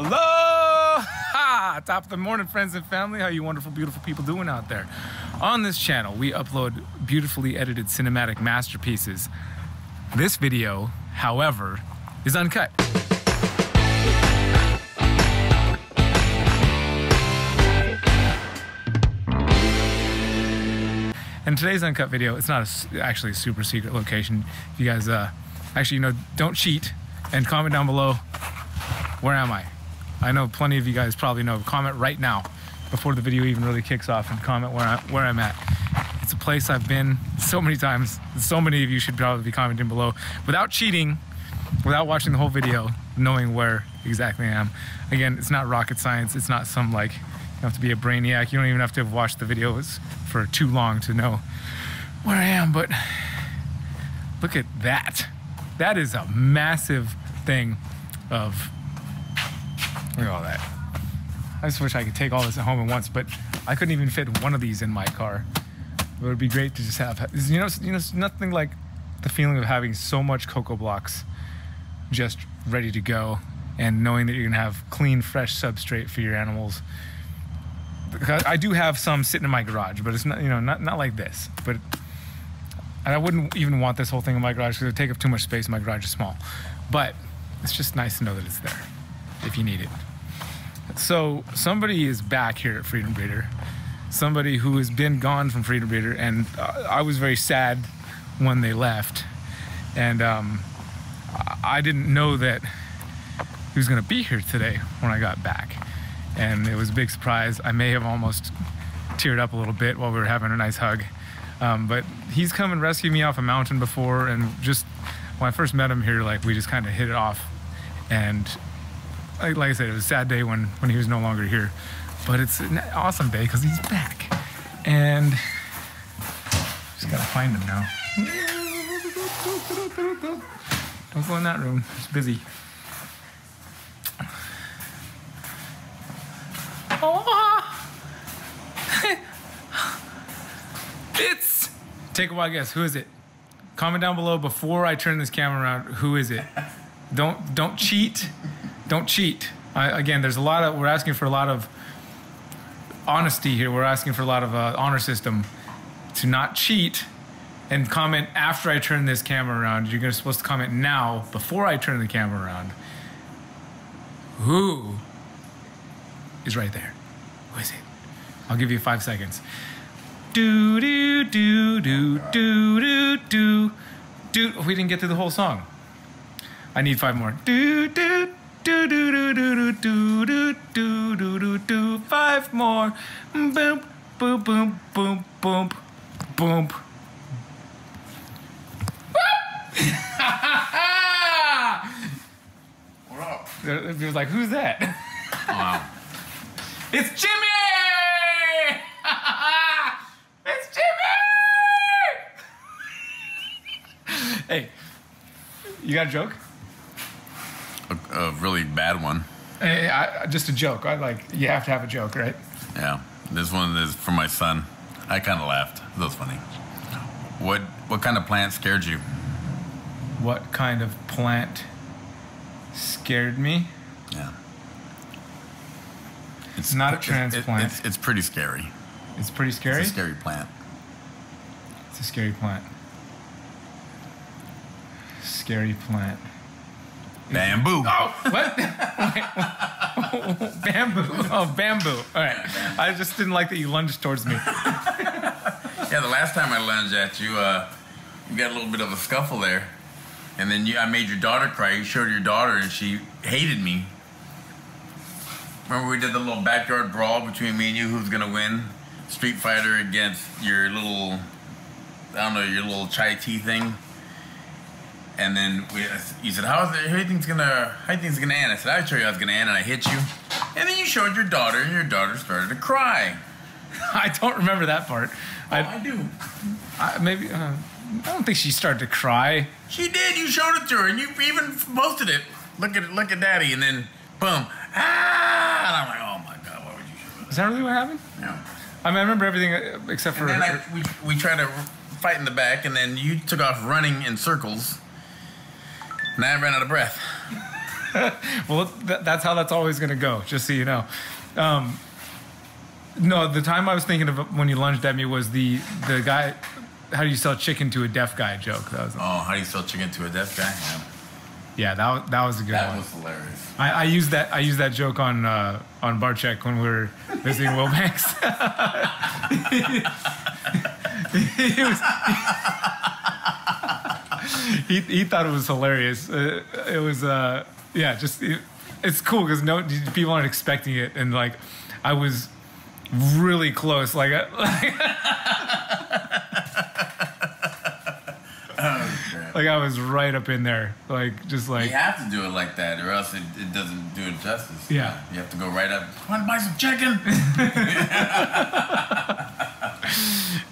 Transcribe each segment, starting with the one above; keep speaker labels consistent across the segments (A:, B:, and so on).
A: Hello! Top of the morning, friends and family. How you wonderful, beautiful people doing out there? On this channel, we upload beautifully edited cinematic masterpieces. This video, however, is uncut. And today's uncut video, it's not a actually a super secret location. If you guys, uh, actually, you know, don't cheat and comment down below, where am I? I know plenty of you guys probably know. Comment right now before the video even really kicks off and comment where, I, where I'm at. It's a place I've been so many times. So many of you should probably be commenting below without cheating, without watching the whole video, knowing where exactly I am. Again, it's not rocket science. It's not some like, you have to be a brainiac. You don't even have to have watched the videos for too long to know where I am. But look at that. That is a massive thing of Look at all that. I just wish I could take all this at home at once, but I couldn't even fit one of these in my car. It would be great to just have, you know, you know, nothing like the feeling of having so much CocoBlox just ready to go, and knowing that you're gonna have clean, fresh substrate for your animals. I do have some sitting in my garage, but it's not, you know, not not like this. But and I wouldn't even want this whole thing in my garage because it would take up too much space. My garage is small, but it's just nice to know that it's there if you need it. So somebody is back here at Freedom Breeder. Somebody who has been gone from Freedom Breeder, and uh, I was very sad when they left. And um, I didn't know that he was going to be here today when I got back, and it was a big surprise. I may have almost teared up a little bit while we were having a nice hug. Um, but he's come and rescued me off a mountain before, and just when I first met him here, like we just kind of hit it off, and like, like I said, it was a sad day when when he was no longer here, but it's an awesome day because he's back, and just gotta find him now. Don't go in that room; it's busy. Oh, it's. Take a wild guess. Who is it? Comment down below before I turn this camera around. Who is it? Don't don't cheat don't cheat. I, again, there's a lot of, we're asking for a lot of honesty here. We're asking for a lot of uh, honor system to not cheat and comment after I turn this camera around. You're supposed to comment now before I turn the camera around. Who is right there? Who is it? I'll give you five seconds. Do do do do do do do do. We didn't get through the whole song. I need five more. Do do do do do do do do do do do do five more. Boom boom boom boom boom boom.
B: What up?
A: It was like, who's that?
B: Wow.
A: It's Jimmy! it's Jimmy! hey, you got a joke?
B: A, a really bad one.
A: Hey, I, just a joke. I like you have to have a joke, right?
B: Yeah. This one is for my son. I kind of laughed. That was funny. What what kind of plant scared you?
A: What kind of plant scared me?
B: Yeah.
A: It's not a transplant.
B: it's, it's pretty scary.
A: It's pretty scary.
B: It's a scary plant.
A: It's a scary plant. Scary plant.
B: Bamboo.
A: Oh, what? bamboo. Oh, bamboo. All right. I just didn't like that you lunged towards me.
B: Yeah, the last time I lunged at you, uh, you got a little bit of a scuffle there, and then you, I made your daughter cry. You showed your daughter, and she hated me. Remember we did the little backyard brawl between me and you? Who's gonna win? Street Fighter against your little, I don't know, your little chai tea thing. And then we, you said, "How is it? How do you think's gonna? How do you think's gonna end?" I said, "I showed you how it's gonna end," and I hit you. And then you showed your daughter, and your daughter started to cry.
A: I don't remember that part.
B: I,
A: I,
B: do.
A: I maybe. Uh, I don't think she started to cry.
B: She did. You showed it to her, and you even posted it. Look at. Look at Daddy, and then boom. Ah! And I'm like, oh my god, why would you show
A: Is that really what happened?
B: No.
A: I mean, I remember everything uh, except for.
B: And then I, we we tried to fight in the back, and then you took off running in circles, and I ran out of breath.
A: well, th- that's how that's always going to go. Just so you know. Um, no, the time I was thinking of when you lunged at me was the the guy. How do you sell chicken to a deaf guy joke? That was
B: Oh, how do you sell chicken to a deaf guy? Yeah.
A: yeah, that was, that was a good
B: That
A: one.
B: was hilarious.
A: I, I used that I used that joke on uh, on Barcheck when we were visiting Will Banks. he, was, he, he thought it was hilarious. Uh, it was uh, yeah, just it, it's cool because no people aren't expecting it, and like I was really close, like. Like I was right up in there, like just like
B: You have to do it like that, or else it, it doesn't do it justice.
A: Yeah.
B: You have to go right up. Want to buy some chicken?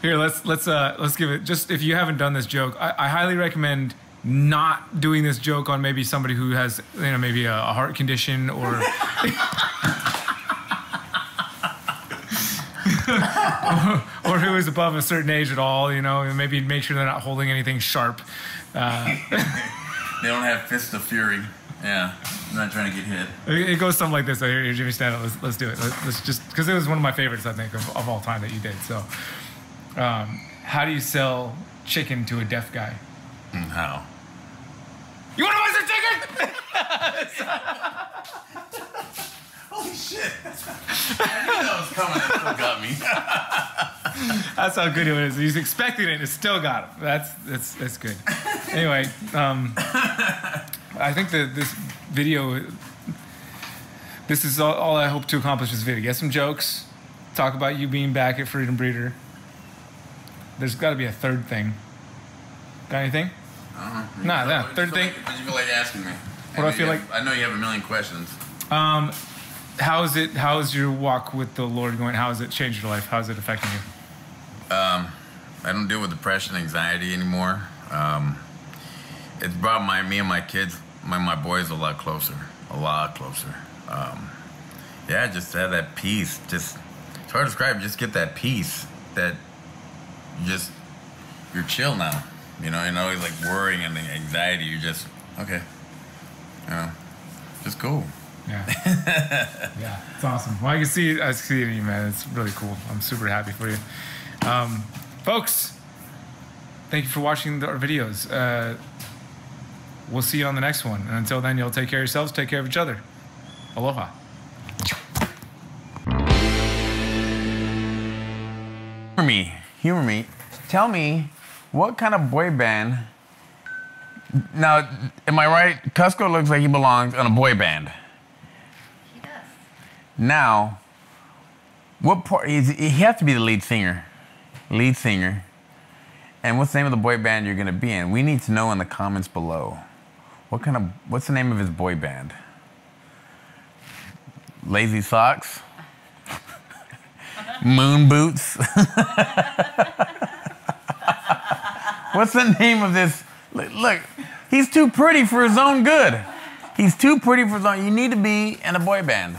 A: Here, let's let's uh let's give it. Just if you haven't done this joke, I, I highly recommend not doing this joke on maybe somebody who has you know maybe a, a heart condition or. or, or who is above a certain age at all, you know, and maybe make sure they're not holding anything sharp. Uh,
B: they don't have fists of fury. Yeah. I'm not trying to get hit.
A: it, goes something like this. Here, here, Jimmy, stand up. Let's, let's do it. Let's, let's just because it was one of my favorites, I think, of, of all time that you did. So, um, how do you sell chicken to a deaf guy?
B: Mm, How?
A: You want to buy some chicken?
B: Holy shit. I knew that was coming. It still got me.
A: That's how good it was. He's expecting it, and it still got him. That's that's that's good. Anyway, um, I think that this video, this is all, all I hope to accomplish. This video, get some jokes, talk about you being back at Freedom Breeder. There's got to be a third thing. Got anything?
B: Uh-huh.
A: Nah, yeah, third thing-
B: Like, what do you feel like asking me?
A: What do I
B: know
A: feel
B: you
A: like-
B: have- I know you have a million questions.
A: Um, how's it? How's your walk with the Lord going? How has it changed your life? How's it affecting you?
B: Um, I don't deal with depression, anxiety anymore. Um, it's brought my me and my kids, my my boys, a lot closer, a lot closer. Um, yeah, just have that peace. Just it's hard to describe. Just get that peace that just you're chill now. You know, you're not always like worrying and anxiety. You're just okay. You know, just cool.
A: Yeah. yeah, it's awesome. Well, I can see, I see it in you, man. It's really cool. I'm super happy for you. Um, folks, thank you for watching the, our videos. Uh, we'll see you on the next one. And until then, you'll take care of yourselves, take care of each other. Aloha.
B: For me, humor me. Tell me, what kind of boy band? Now, am I right? Kusko looks like he belongs on a boy band.
C: He does.
B: Now, what part? He's, he has to be the lead singer. Lead singer. And what's the name of the boy band you're gonna be in? We need to know in the comments below. What kind of? What's the name of his boy band? Lazy socks. Moon boots. what's the name of this? Look, he's too pretty for his own good. He's too pretty for his own. You need to be in a boy band.